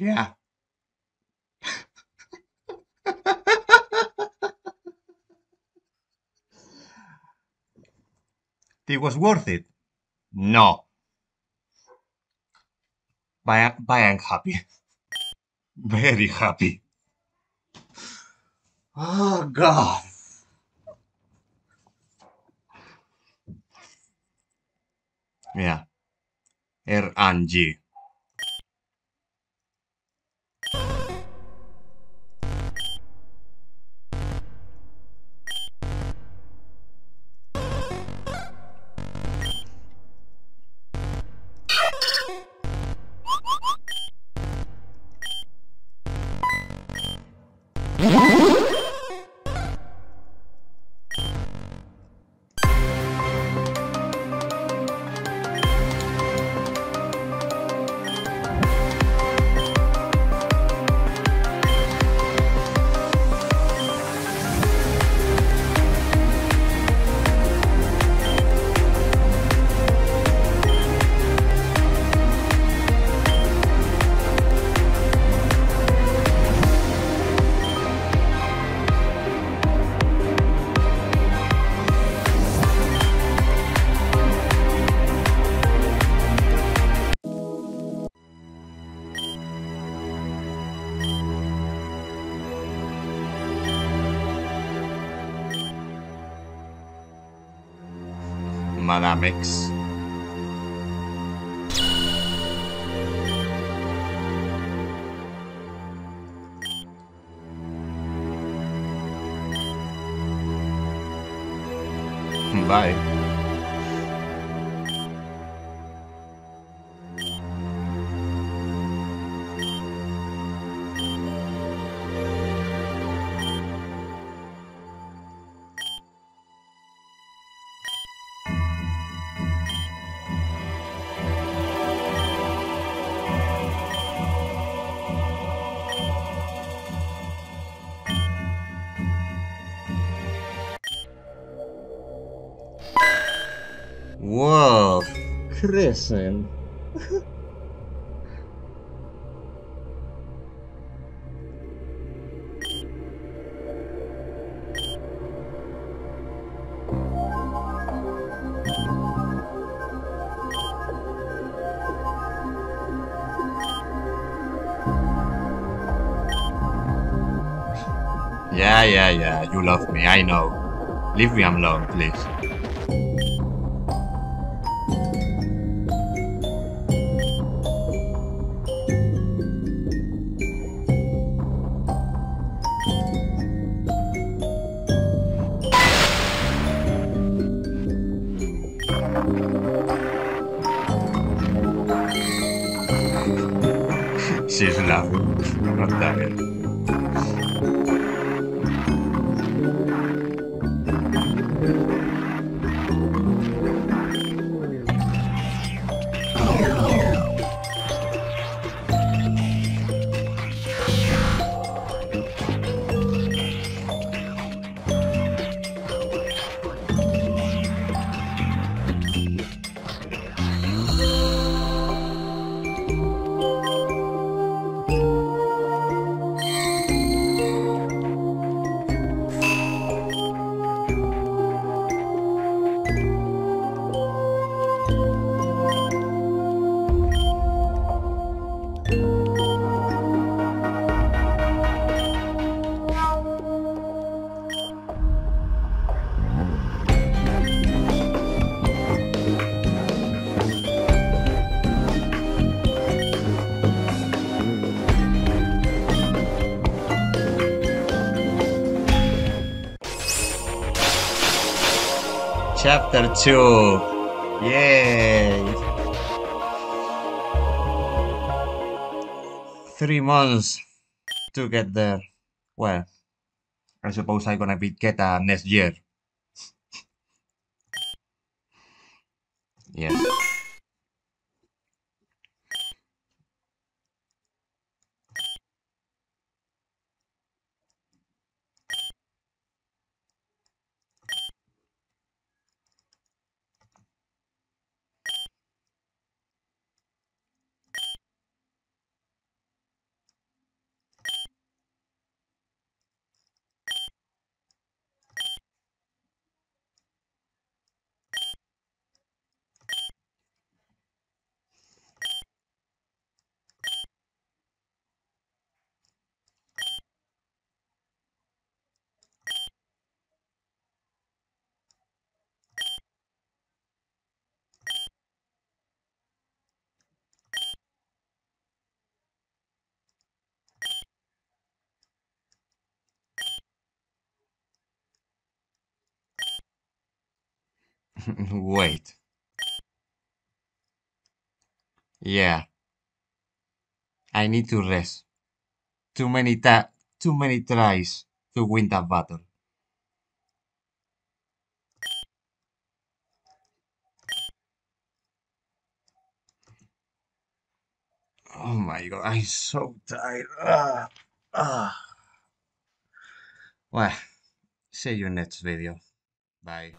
Yeah. it was worth it. No. But, I'm happy. Very happy. Oh, God. Yeah. RNG. Madame Bye. Whoa. Crescent. Yeah, yeah, yeah. You love me. I know. Leave me alone, please. She's laughing. Not that. Chapter 2. Yay! Three months to get there. Well, I suppose I'm gonna be get next year. yes. Wait. Yeah. I need to rest. Too many ta too many tries to win that battle. Oh my god, I'm so tired. Ah, ah. Well, see you next video. Bye.